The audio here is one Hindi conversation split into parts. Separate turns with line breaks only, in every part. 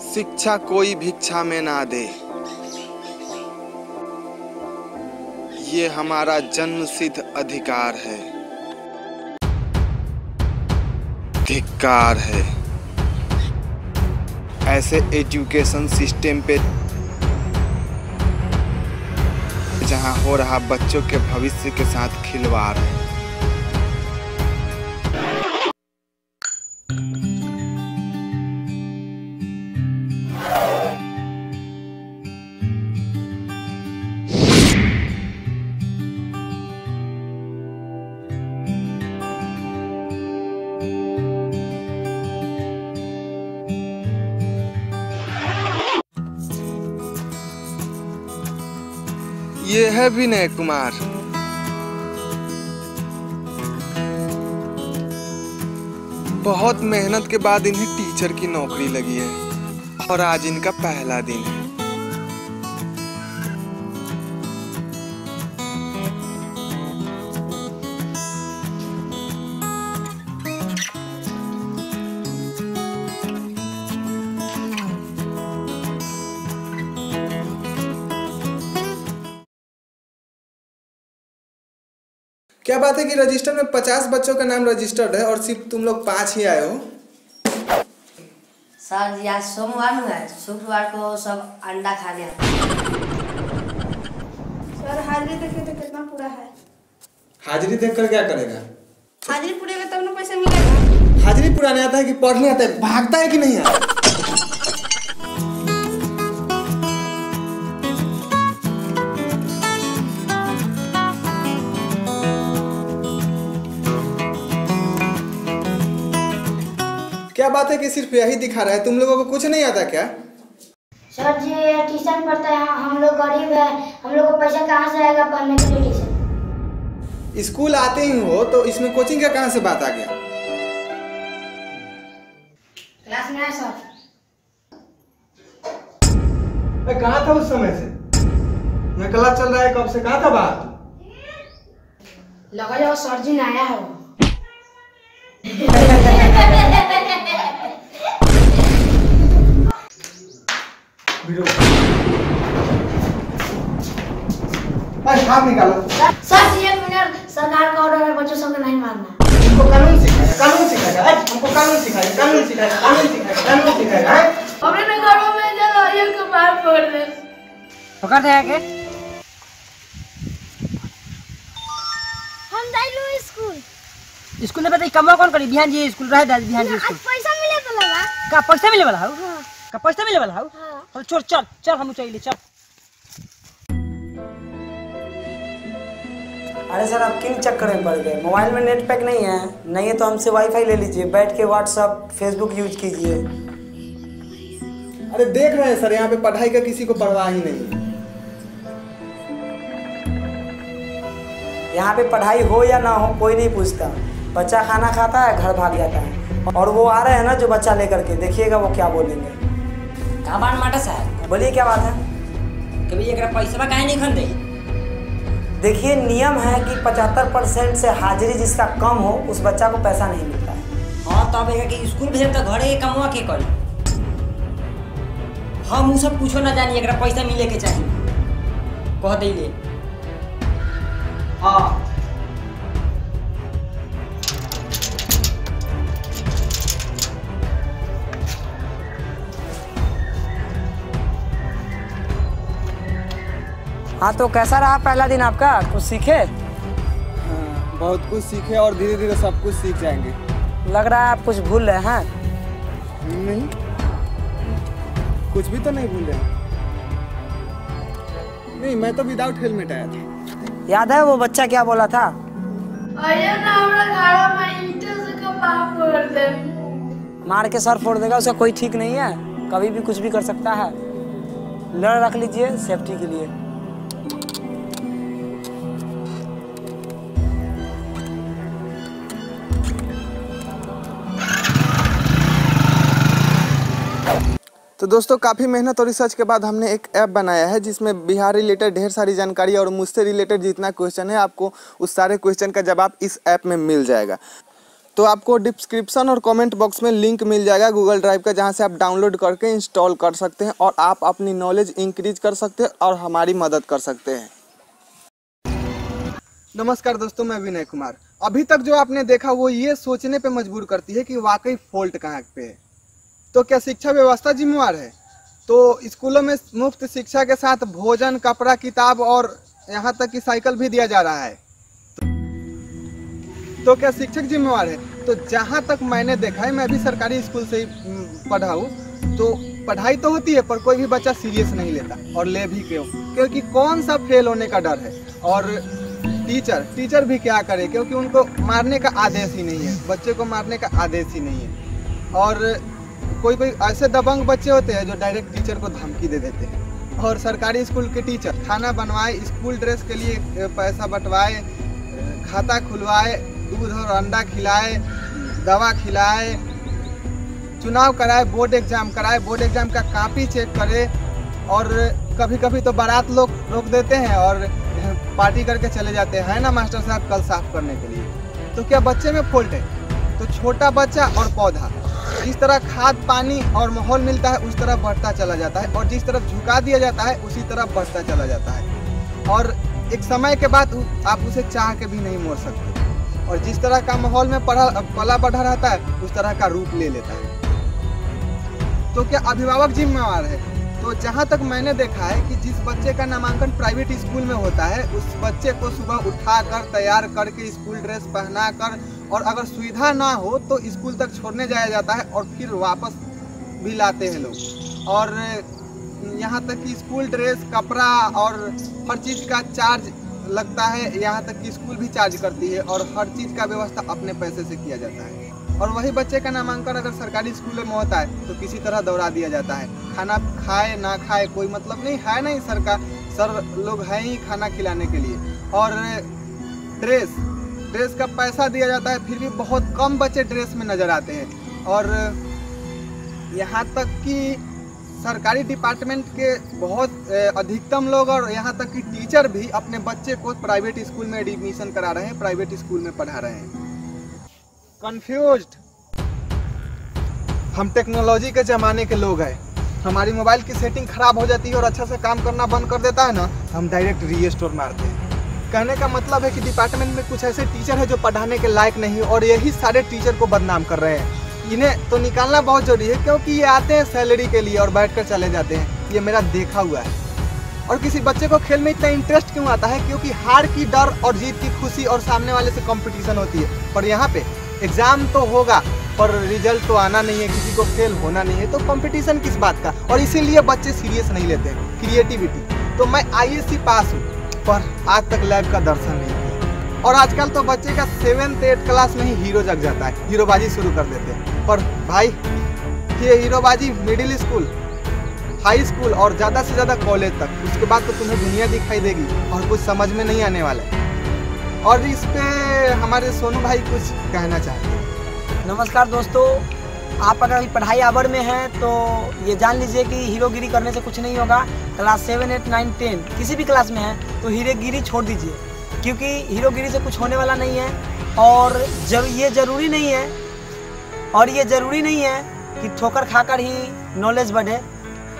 शिक्षा कोई भिक्षा में ना दे। ये हमारा जन्म सिद्ध अधिकार है। धिक्कार है। ऐसे एजुकेशन सिस्टम पे जहाँ हो रहा बच्चों के भविष्य के साथ खिलवाड़ है। ये है विनय कुमार। बहुत मेहनत के बाद इन्हें टीचर की नौकरी लगी है और आज इनका पहला दिन है। क्या बात है कि रजिस्टर में पचास बच्चों का नाम रजिस्टर्ड है और सिर्फ़ तुम लोग पाँच ही आए हो?
सर जी आज सोमवार है। शुक्रवार को सब अंडा खा गया
सर हाजिरी देखिए तो कितना पूरा है।
हाजिरी देख कर क्या करेगा?
हाजिरी पूरेगा तब ना पैसा मिलेगा।
हाजिरी पुराने आता है कि पढ़ने आता है? भागता है कि नहीं आता? क्या बात है कि सिर्फ़ यही दिखा रहा है? तुम लोगों को कुछ नहीं आता क्या?
सर जी ट्यूशन पढ़ता है हम लोग गरीब है। हम लोग को पैसा कहाँ से आएगा पढ़ने के लिए ट्यूशन
स्कूल आते ही हो तो इसमें कोचिंग का कहाँ से बात आ गया?
क्लास में है सर।
कहाँ था उस समय से? मैं क्लास चल रहा है कब से? कहाँ था बात?
लगा जाओ सर जी ने आया है। वो
हाथ निकालो
सर एक मिनट सरकार का ऑर्डर है बच्चों सबको नहीं मारना
हमको कानून सिखाएगा कानून सिखाएगा हमको कानून सिखाएगा कानून सिखाएगा कानून सिखाएगा कानून सिखाएगा?
अपने घरों में चलो ये को मार पकड़ दे
पकड़ दे के
हम जाइलो स्कूल।
स्कूल में बताई कमा कौन करी? बिहान जी स्कूल रह बिहान जी स्कूल।
पैसा मिले तो लगा
का पैसा मिले वाला हौ। का पैसा मिले वाला हौ
हाँ।
चल चल चल चल हम चाहिए चल।
अरे सर आप किन चक्कर में पड़ गए? मोबाइल में नेट पैक नहीं है। नहीं है तो हमसे वाईफाई ले लीजिए। बैठ के व्हाट्सअप फेसबुक यूज़ कीजिए।
अरे देख रहे हैं सर यहाँ पे पढ़ाई का किसी को परवाह ही नहीं। है
यहाँ पे पढ़ाई हो या ना हो कोई नहीं पूछता। बच्चा खाना खाता है घर भाग जाता है। और वो आ रहे हैं ना जो बच्चा लेकर के। देखिएगा वो क्या बोलेंगे।
का माटा साहब
बोलिए क्या बात है?
कभी एकरा पैसा काहे नहीं खन दे?
देखिए नियम है कि 75 परसेंट से हाजिरी जिसका कम हो उस बच्चा को पैसा नहीं मिलता है।
हाँ तब है कि स्कूल भेज तो घरे के कमवा के करी। हम सब कुछो ना जानी एकरा पैसा मिले के चाहिए कह दे ले
हाँ। हाँ तो कैसा रहा पहला दिन आपका? कुछ सीखे?
हाँ, बहुत कुछ सीखे और धीरे धीरे सब कुछ सीख जाएँगे।
लग रहा है आप कुछ भूल रहे हैं?
नहीं। कुछ भी तो नहीं भूले। नहीं मैं तो विदाउट हेलमेट आया था।
याद है वो बच्चा क्या बोला था?
अरे ना हमरा घरों में ईंटों से को मार
मार के सर फोड़ देगा उसका कोई ठीक नहीं है। कभी भी कुछ भी कर सकता है। लड़ रख लीजिए सेफ्टी के लिए।
दोस्तों, काफ़ी मेहनत और रिसर्च के बाद हमने एक ऐप बनाया है जिसमें बिहार रिलेटेड ढेर सारी जानकारी और मुझसे रिलेटेड जितना क्वेश्चन है, आपको उस सारे क्वेश्चन का जवाब इस ऐप में मिल जाएगा। तो आपको डिस्क्रिप्शन और कमेंट बॉक्स में लिंक मिल जाएगा गूगल ड्राइव का, जहाँ से आप डाउनलोड करके इंस्टॉल कर सकते हैं और आप अपनी नॉलेज इंक्रीज कर सकते हैं और हमारी मदद कर सकते हैं। नमस्कार दोस्तों, मैं विनय कुमार। अभी तक जो आपने देखा, वो ये सोचने पे मजबूर करती है कि वाकई फॉल्ट कहाँ पे है। तो क्या शिक्षा व्यवस्था जिम्मेवार है? तो स्कूलों में मुफ़्त शिक्षा के साथ भोजन, कपड़ा, किताब और यहाँ तक कि साइकिल भी दिया जा रहा है। तो क्या शिक्षक जिम्मेवार है? तो जहाँ तक मैंने देखा है, मैं भी सरकारी स्कूल से ही पढ़ा हूँ। तो पढ़ाई तो होती है, पर कोई भी बच्चा सीरियस नहीं लेता और ले भी क्यों? क्योंकि कौन सा फेल होने का डर है? और टीचर टीचर भी क्या करे? क्योंकि उनको मारने का आदेश ही नहीं है। बच्चे को मारने का आदेश ही नहीं है। और कोई कोई ऐसे दबंग बच्चे होते हैं जो डायरेक्ट टीचर को धमकी दे देते हैं। और सरकारी स्कूल के टीचर खाना बनवाए, स्कूल ड्रेस के लिए पैसा बंटवाए खाता खुलवाए, दूध और अंडा खिलाए, दवा खिलाए, चुनाव कराए, बोर्ड एग्ज़ाम कराए, बोर्ड एग्ज़ाम का कापी चेक करे और कभी कभी तो बारात लोग रोक देते हैं और पार्टी करके चले जाते हैं। है ना, मास्टर साहब? कल साफ़ करने के लिए। तो क्या बच्चे में फॉल्ट है? तो छोटा बच्चा और पौधा। जिस तरह खाद, पानी और माहौल मिलता है, उस तरह बढ़ता चला जाता है और जिस तरफ़ झुका दिया जाता है, उसी तरफ़ बढ़ता चला जाता है। और एक समय के बाद आप उसे चाह के भी नहीं मोड़ सकते। और जिस तरह का माहौल में पढ़ा, पला बढ़ा रहता है, उस तरह का रूप ले लेता है। तो क्या अभिभावक जिम्मेवार है? तो जहाँ तक मैंने देखा है कि जिस बच्चे का नामांकन प्राइवेट स्कूल में होता है, उस बच्चे को सुबह उठाकर, तैयार करके स्कूल ड्रेस पहना कर और अगर सुविधा ना हो तो स्कूल तक छोड़ने जाया जाता है और फिर वापस भी लाते हैं लोग। और यहाँ तक कि स्कूल ड्रेस, कपड़ा और हर चीज़ का चार्ज लगता है, यहाँ तक कि स्कूल भी चार्ज करती है और हर चीज़ का व्यवस्था अपने पैसे से किया जाता है। और वही बच्चे का नामांकन अगर सरकारी स्कूलों में होता है तो किसी तरह दौड़ा दिया जाता है। खाना खाए, ना खाए, कोई मतलब नहीं, है नहीं सर का, सर लोग हैं ही खाना खिलाने के लिए। और ड्रेस ड्रेस का पैसा दिया जाता है, फिर भी बहुत कम बच्चे ड्रेस में नज़र आते हैं। और यहाँ तक कि सरकारी डिपार्टमेंट के बहुत अधिकतम लोग और यहाँ तक कि टीचर भी अपने बच्चे को प्राइवेट स्कूल में एडमिशन करा रहे हैं, प्राइवेट स्कूल में पढ़ा रहे हैं। कन्फ्यूज़ हम टेक्नोलॉजी के ज़माने के लोग हैं। हमारी मोबाइल की सेटिंग खराब हो जाती है और अच्छा से काम करना बंद कर देता है ना, हम डायरेक्ट रीस्टोर मारते हैं। कहने का मतलब है कि डिपार्टमेंट में कुछ ऐसे टीचर हैं जो पढ़ाने के लायक नहीं और यही सारे टीचर को बदनाम कर रहे हैं। इन्हें तो निकालना बहुत ज़रूरी है क्योंकि ये आते हैं सैलरी के लिए और बैठ कर चले जाते हैं। ये मेरा देखा हुआ है। और किसी बच्चे को खेल में इतना इंटरेस्ट क्यों आता है? क्योंकि हार की डर और जीत की खुशी और सामने वाले से कंपटीशन होती है। पर यहाँ पे एग्ज़ाम तो होगा, पर रिज़ल्ट तो आना नहीं है, किसी को फेल होना नहीं है। तो कंपटीशन किस बात का? और इसीलिए बच्चे सीरियस नहीं लेते क्रिएटिविटी तो मैं आईएससी पास हूँ। पर आज तक लैब का दर्शन नहीं किया। और आजकल तो बच्चे का सेवेंथ एट क्लास में ही हीरो जग जाता है। हीरोबाजी शुरू कर देते हैं। पर भाई, ये हीरोबाजी मिडिल स्कूल हाई स्कूल और ज़्यादा से ज़्यादा कॉलेज तक, उसके बाद तो तुम्हें दुनिया दिखाई देगी और कुछ समझ में नहीं आने वाला और इस पे हमारे सोनू भाई कुछ कहना चाहते हैं।
नमस्कार दोस्तों आप अगर अभी पढ़ाई आवर में हैं तो ये जान लीजिए कि हीरोगिरी करने से कुछ नहीं होगा। Class seven, eight, nine, ten, किसी भी क्लास में है तो हीरोगिरी छोड़ दीजिए। क्योंकि हीरोगिरी से कुछ होने वाला नहीं है, और जब ये ज़रूरी नहीं है, और ये ज़रूरी नहीं है कि ठोकर खाकर ही नॉलेज बढ़े।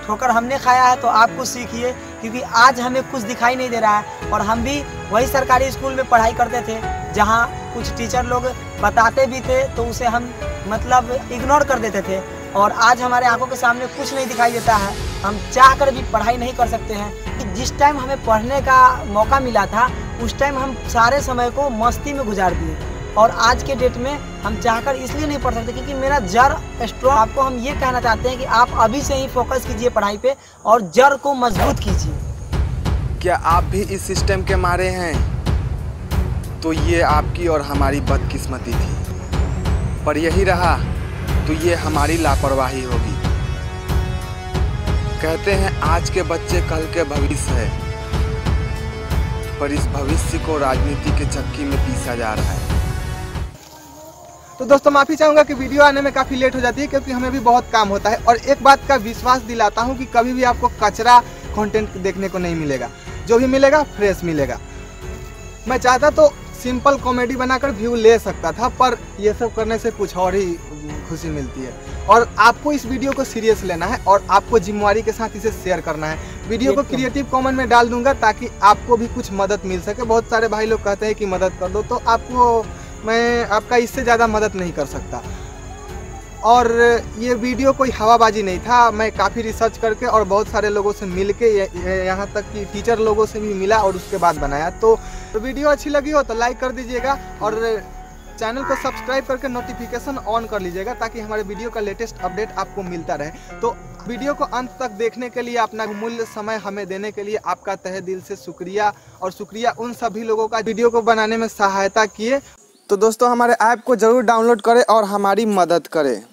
ठोकर हमने खाया है तो आप कुछ सीखिए, क्योंकि आज हमें कुछ दिखाई नहीं दे रहा है, और हम भी वही सरकारी स्कूल में पढ़ाई करते थे, जहाँ कुछ टीचर लोग बताते भी थे तो उसे हम मतलब इग्नोर कर देते थे। और आज हमारे आँखों के सामने कुछ नहीं दिखाई देता है। हम चाह कर भी पढ़ाई नहीं कर सकते हैं। कि जिस टाइम हमें पढ़ने का मौका मिला था, उस टाइम हम सारे समय को मस्ती में गुजार दिए। और आज के डेट में हम चाहकर इसलिए नहीं पढ़ सकते, क्योंकि मेरा जड़ स्ट्रॉन्ग आपको हम ये कहना चाहते हैं कि आप अभी से ही फोकस कीजिए पढ़ाई पे और जड़ को मज़बूत कीजिए।
क्या आप भी इस सिस्टम के मारे हैं? तो ये आपकी और हमारी बदकिस्मती थी। पर यही रहा तो ये हमारी लापरवाही होगी। कहते हैं, आज के बच्चे कल के भविष्य है। पर इस भविष्य को राजनीति के चक्की में पीसा जा रहा है। तो दोस्तों, माफ़ी चाहूँगा कि वीडियो आने में काफ़ी लेट हो जाती है, क्योंकि हमें भी बहुत काम होता है। और एक बात का विश्वास दिलाता हूँ कि कभी भी आपको कचरा कंटेंट देखने को नहीं मिलेगा। जो भी मिलेगा फ्रेश मिलेगा। मैं चाहता तो सिंपल कॉमेडी बनाकर व्यू ले सकता था पर ये सब करने से कुछ और ही खुशी मिलती है। और आपको इस वीडियो को सीरियस लेना है और आपको जिम्मेवारी के साथ इसे शेयर करना है। वीडियो को क्रिएटिव कॉमेंट में डाल दूँगा ताकि आपको भी कुछ मदद मिल सके। बहुत सारे भाई लोग कहते हैं कि मदद कर दो तो आपको मैं आपका इससे ज़्यादा मदद नहीं कर सकता। और ये वीडियो कोई हवाबाजी नहीं था। मैं काफ़ी रिसर्च करके और बहुत सारे लोगों से मिल के यहाँ तक कि टीचर लोगों से भी मिला और उसके बाद बनाया। तो वीडियो अच्छी लगी हो तो लाइक कर दीजिएगा और चैनल को सब्सक्राइब करके नोटिफिकेशन ऑन कर लीजिएगा ताकि हमारे वीडियो का लेटेस्ट अपडेट आपको मिलता रहे। तो वीडियो को अंत तक देखने के लिए, अपना मूल्य, समय हमें देने के लिए आपका तहे दिल से शुक्रिया और शुक्रिया उन सभी लोगों का वीडियो को बनाने में सहायता किए। तो दोस्तों, हमारे ऐप को ज़रूर डाउनलोड करें और हमारी मदद करें।